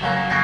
Bye.